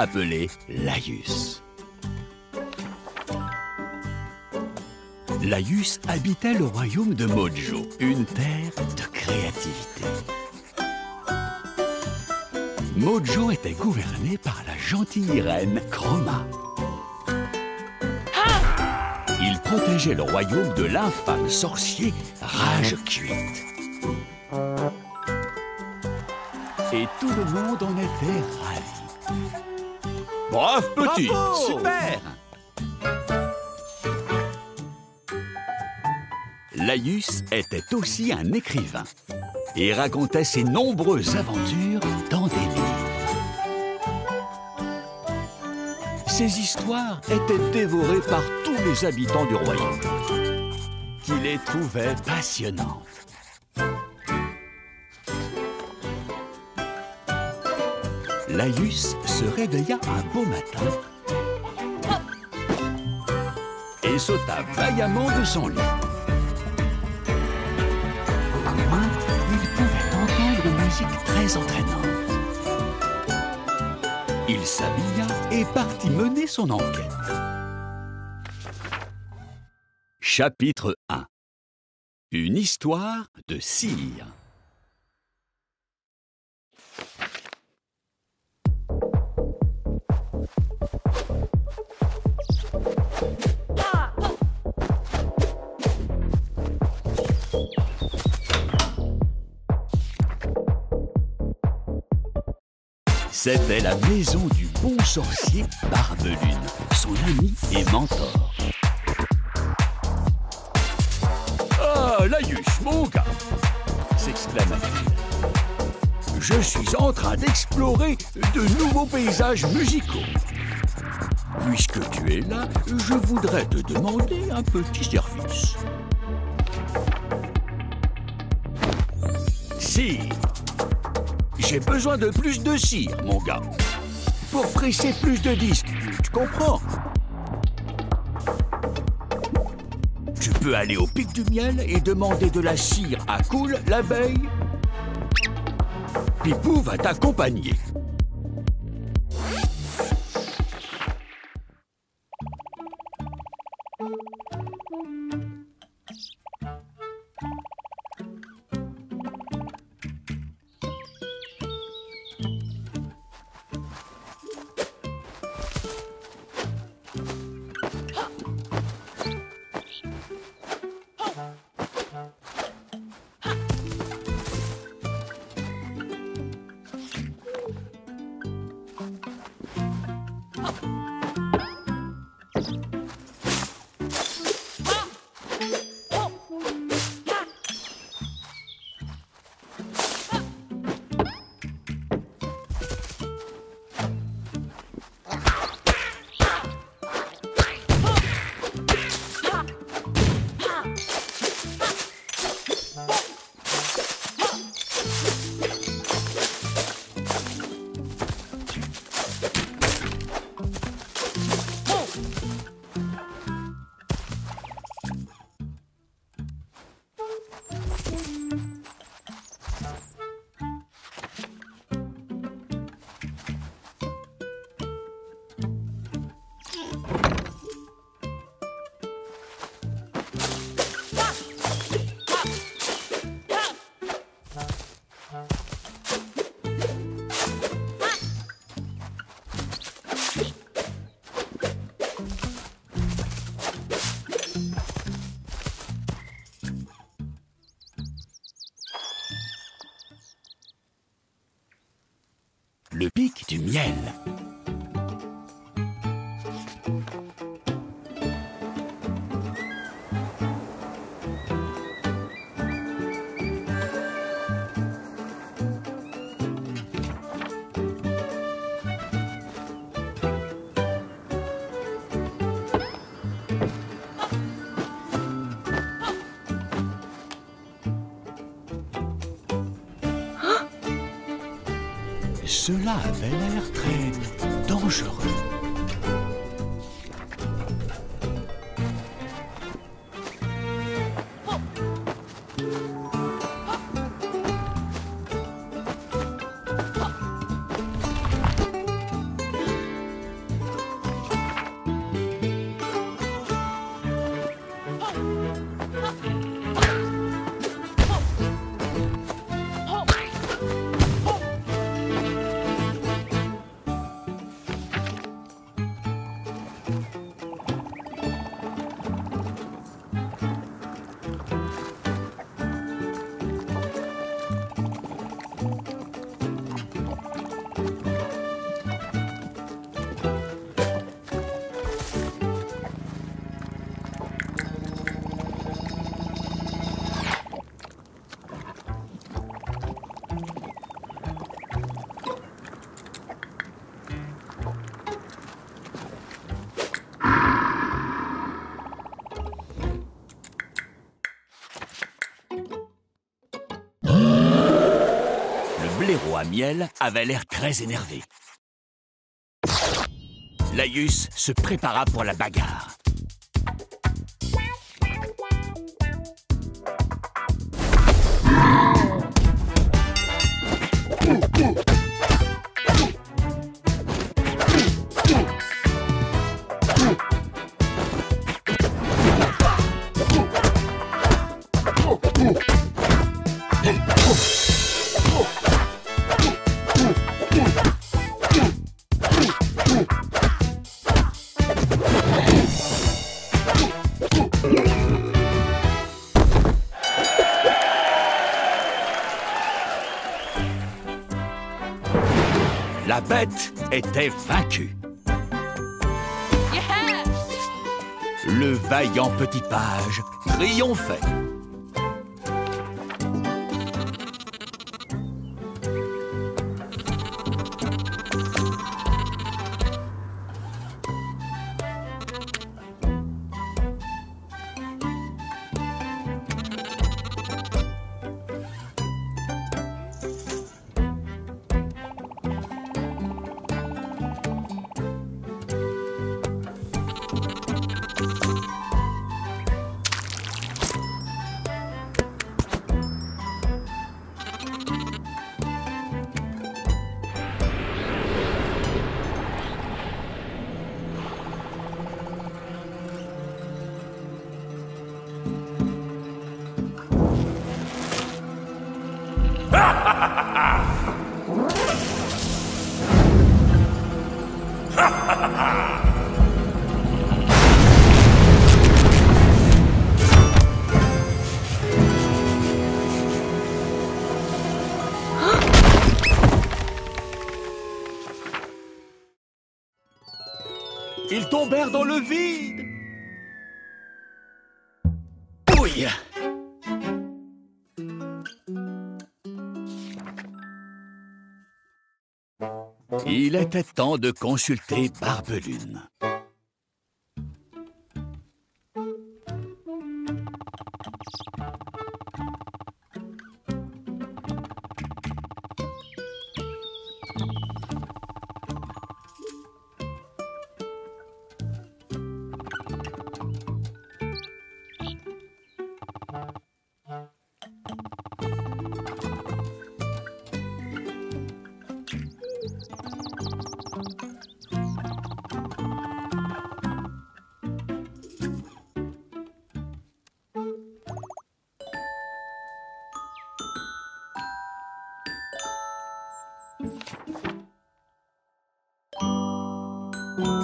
appelé Laius. Laius habitait le royaume de Mojo, une terre de créativité. Mojo était gouverné par la gentille reine Chroma. Il protégeait le royaume de l'infâme sorcier Rage Cuite. Et tout le monde en était ravi. Bravo, petit Bravo Super Laius était aussi un écrivain et racontait ses nombreuses aventures dans des livres. Ces histoires étaient dévorées par tous les habitants du royaume, qui les trouvaient passionnantes. Laius se réveilla un beau matin et sauta vaillamment de son lit. Au loin, il pouvait entendre une musique très entraînante. Il s'habilla et partit mener son enquête. Chapitre 1 Une histoire de cire. C'était la maison du bon sorcier Barbelune, son ami et mentor. Ah, Laius, mon gars s'exclama-t-il. Je suis en train d'explorer de nouveaux paysages musicaux. Puisque tu es là, je voudrais te demander un petit service. Si j'ai besoin de plus de cire, mon gars. Pour presser plus de disques, tu comprends? Tu peux aller au pic du miel et demander de la cire à Cool l'abeille. Pipou va t'accompagner. Le du miel. Cela avait l'air très dangereux. À miel avait l'air très énervé. Laïus se prépara pour la bagarre. La bête était vaincue. Le vaillant petit page triomphait. Tombèrent dans le vide. Oui. Il était temps de consulter Barbelune.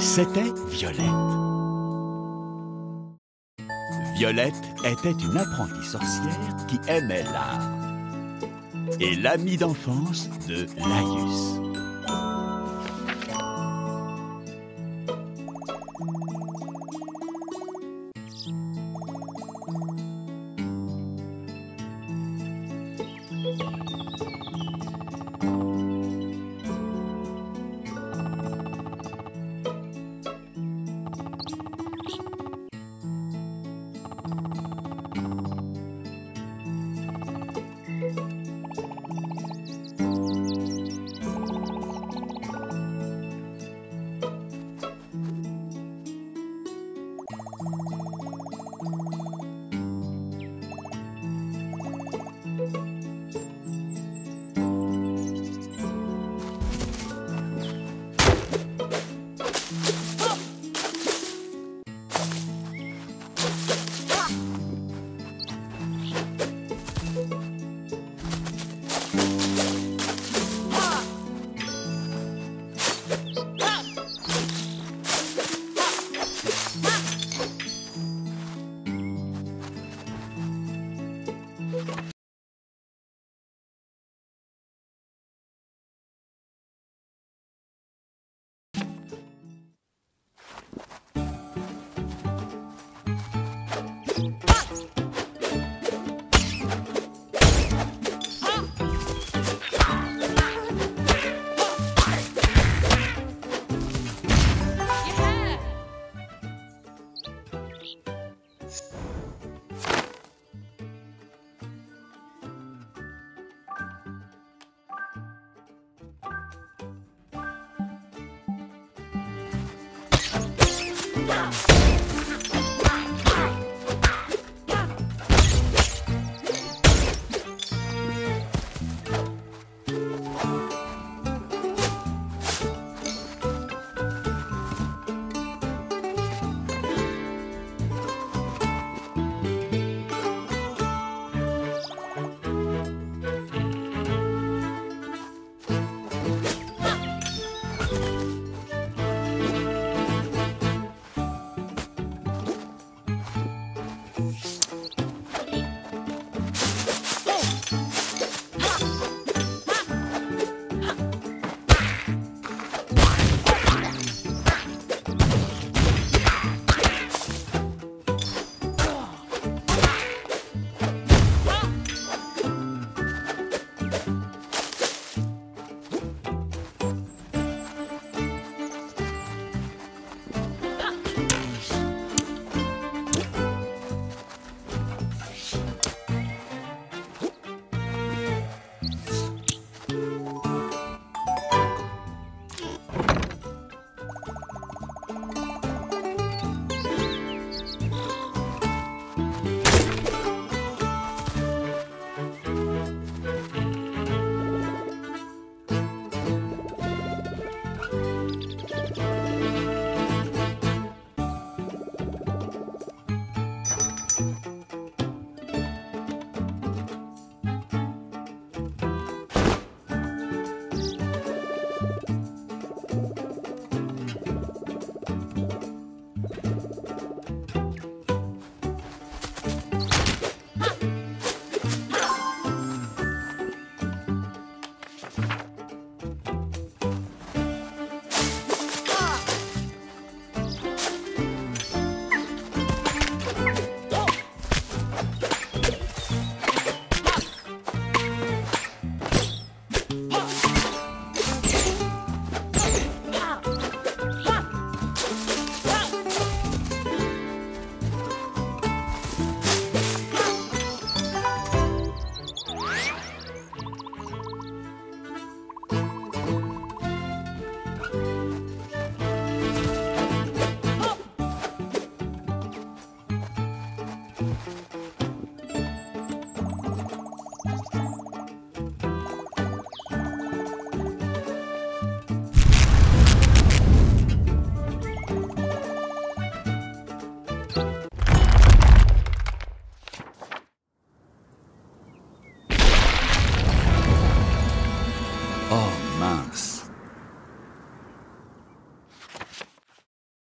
C'était Violette. Violette était une apprentie sorcière qui aimait l'art et l'amie d'enfance de Laius.